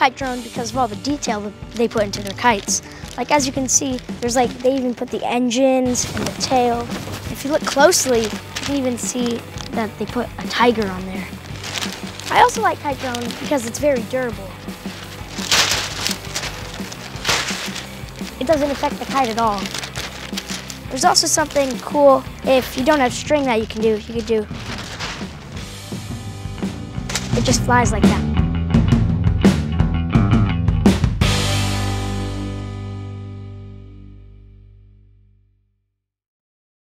kite drone because of all the detail that they put into their kites. Like as you can see, there's like, they even put the engines and the tail. If you look closely, you can even see that they put a tiger on there. I also like kite drone because it's very durable. It doesn't affect the kite at all. There's also something cool if you don't have string that you can do. You could do, it just flies like that.